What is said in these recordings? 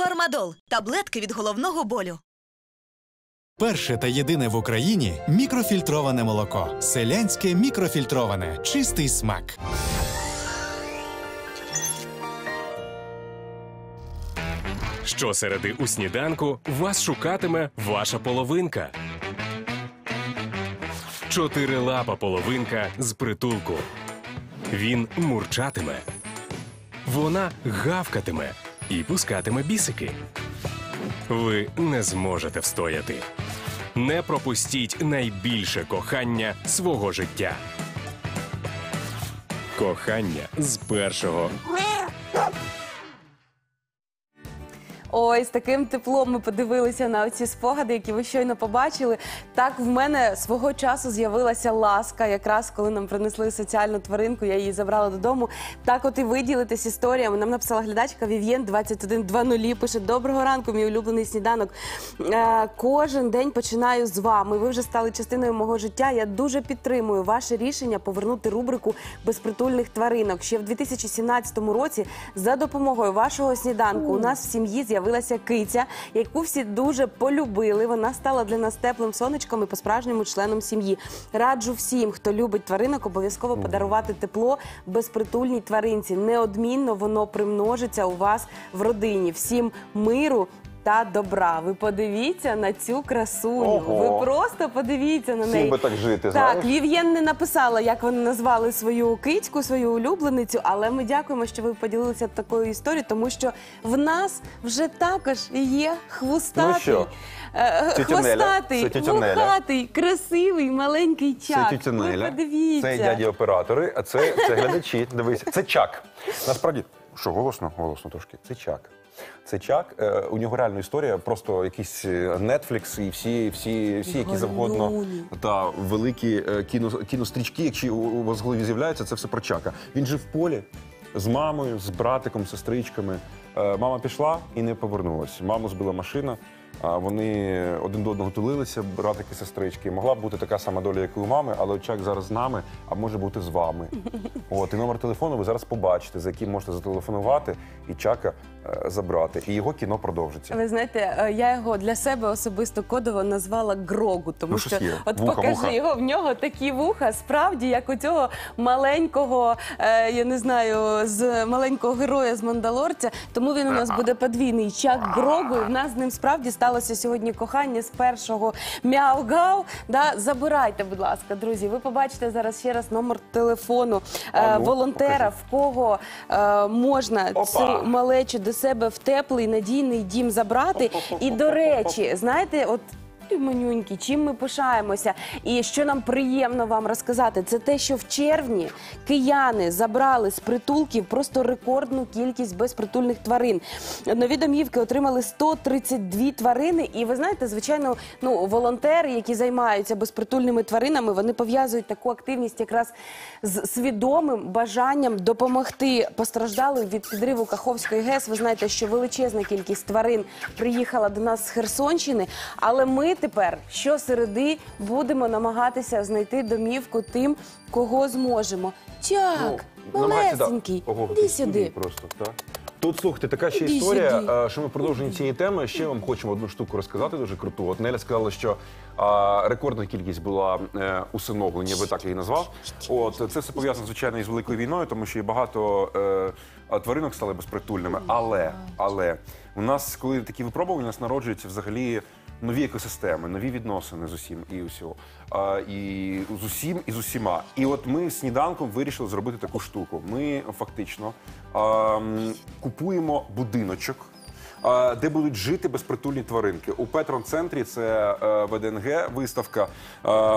Фармадол таблетки від головного болю. Перше та єдине в Україні мікрофільтроване молоко. Селянське мікрофільтроване. Чистий смак. Щосереди у сніданку вас шукатиме ваша половинка. Чотирилапа половинка з притулку. Він мурчатиме. Вона гавкатиме і пускатиме бісики. Ви не зможете встояти. Не пропустіть найбільше кохання свого життя. Кохання з першого Ой, з таким теплом ми подивилися на оці спогади, які ви щойно побачили. Так в мене свого часу з'явилася ласка, якраз коли нам принесли соціальну тваринку, я її забрала додому. Так, от і ви ділитесь історіями. Нам написала глядачка Вів'єн 2120, Пише доброго ранку, мій улюблений сніданок. Е, кожен день починаю з вами. Ви вже стали частиною мого життя. Я дуже підтримую ваше рішення повернути рубрику безпритульних тваринок. Ще в 2017 році за допомогою вашого сніданку у нас в сім'ї з'явилася киця, яку всі дуже полюбили. Вона стала для нас теплим сонечком і по-справжньому членом сім'ї. Раджу всім, хто любить тваринок, обов'язково подарувати тепло безпритульній тваринці. Неодмінно воно примножиться у вас в родині. Всім миру. Та добра, ви подивіться на цю красуню. Ого. Ви просто подивіться на Всім неї. би так жити, Так, знаєш? Вів'єн не написала, як вони назвали свою кицьку, свою улюбленицю, але ми дякуємо, що ви поділилися такою історією, тому що в нас вже також є хвостатий, Ну що? е, Неля, хвостатий, Неля. вухатий, красивий, маленький чак. Це тітя Ви Неля, подивіться. це дяді оператори, а це, це глядачі. Дивись, це чак. Насправді, що голосно, голосно трошки. Це чак. Це чак. Е, у нього реальна історія, просто якийсь е, Netflix і всі, всі, всі які завгодно та великі е, кіно, кінострічки, у у вас в голові з'являються, це все про чака. Він жив в полі з мамою, з братиком, сестричками. Е, Мама пішла і не повернулась. Маму збила машина. А вони один до одного тулилися, братики, сестрички. Могла б бути така сама доля, як і у мами, але Чак зараз з нами, а може бути з вами. От і номер телефону ви зараз побачите, за яким можете зателефонувати і Чака е, забрати. І його кіно продовжиться. Ви знаєте, е, я його для себе особисто кодово назвала Грогу, тому Ну, що щось є. от Вуха, покажи вуха. його, в нього такі вуха, справді, як у цього маленького, е, я не знаю, з маленького героя з Мандалорця. Тому він у нас буде подвійний чак Грогу. І в нас з ним справді сталося сьогодні кохання з першого мяу-гау. Да, забирайте, будь ласка, друзі. Ви побачите зараз ще раз номер телефону е, ну, волонтера, покажи. в кого е, можна Опа. цю малечу до себе в теплий надійний дім забрати. І до речі, знаєте, от. Ти Манюнькі, чим ми пишаємося, і що нам приємно вам розказати, це те, що в червні кияни забрали з притулків просто рекордну кількість безпритульних тварин. Нові домівки отримали 132 тварини. І ви знаєте, звичайно, ну волонтери, які займаються безпритульними тваринами, вони пов'язують таку активність якраз з свідомим бажанням допомогти постраждалим від підриву Каховської ГЕС. Ви знаєте, що величезна кількість тварин приїхала до нас з Херсонщини. Але ми тепер щосереди будемо намагатися знайти домівку тим, кого зможемо. Чак, Ну, намагайся, да. малесенький, Ого, іди сюди. Просто, так. Тут слухайте, така ще Іди історія, сюди. е, що ми продовжуємо цієї теми. Ще вам хочемо одну штуку розказати, дуже круту. От Неля сказала, що а, рекордна кількість була е, усиновлень, я би так її назвав. От це все пов'язано звичайно із великою війною, тому що і багато е, тваринок стали безпритульними. Але але у нас, коли такі випробування, у нас народжуються взагалі. Нові екосистеми, нові відносини з усім і усього. А, і з усім і з усіма. І от ми з сніданком вирішили зробити таку штуку. Ми фактично а, купуємо будиночок. Де будуть жити безпритульні тваринки у Петрон-центрі? Це е, ВДНГ виставка.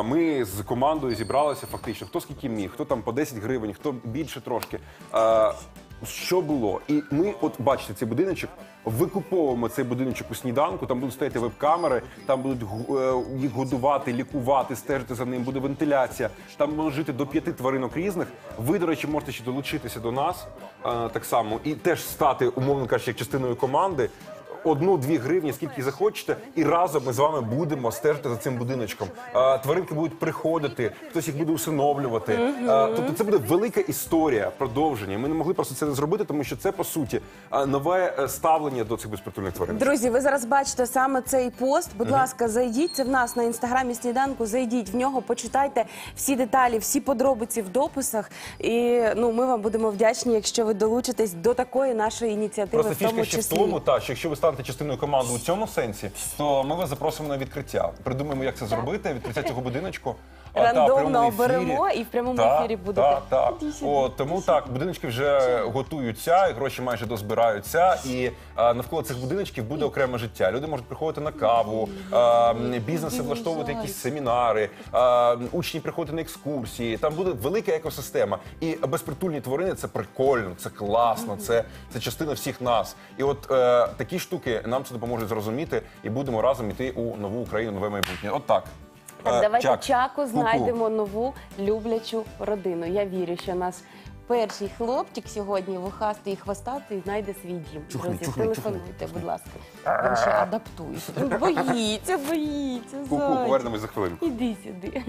Ми з командою зібралися фактично. Хто скільки міг, хто там по 10 гривень, хто більше трошки. Що було? І ми, от бачите, цей будиночок, викуповуємо цей будиночок у сніданку. Там будуть стояти веб-камери, там будуть е, їх годувати, лікувати, стежити за ним. Буде вентиляція. Там можуть жити до п'яти тваринок різних. Ви, до речі, можете ще долучитися до нас е, так само і теж стати, умовно кажучи, як частиною команди. Одну-дві гривні, скільки захочете, і разом ми з вами будемо стежити за цим будиночком. Тваринки будуть приходити, хтось їх буде усиновлювати. Тобто це буде велика історія, продовження. Ми не могли просто це не зробити, тому що це по суті нове е, ставлення до цих безпритульних тварин. Друзі, ви зараз бачите саме цей пост. Будь ласка, зайдіть. Це в нас на інстаграмі сніданку. Зайдіть в нього, почитайте всі деталі, всі подробиці в дописах. І ну ми вам будемо вдячні, якщо ви долучитесь до такої нашої ініціативи, Просто в тому фішка ще в числі. тому, та, що якщо ви станете частиною команди у цьому сенсі, то ми вас запросимо на відкриття. Придумаємо, як це зробити, відкриття цього будиночку. Та, Рандомно ефірі. оберемо і в прямому Так, ефірі будете. Так, так. Іди тому так, будиночки вже готуються, і гроші майже дозбираються, і а, навколо цих будиночків буде окреме життя. Люди можуть приходити на каву, а, бізнеси влаштовувати якісь семінари, а, учні приходити на екскурсії. Там буде велика екосистема. І безпритульні тварини це прикольно, це класно, це, це частина всіх нас. І от е, такі штуки нам це допоможуть зрозуміти, і будемо разом іти у нову Україну, нове майбутнє. От так. Так, давайте Чак, чаку знайдемо нову люблячу родину. Я вірю, що наш перший хлопчик сьогодні вухастий і хвостатий знайде свій дім. Чухни, Друзі, чухни, телефонуйте, будь ласка. Він ще адаптується. Він боїться, боїться. Ку-ку, зайчик. повернемось за хвилинку. Іди сюди.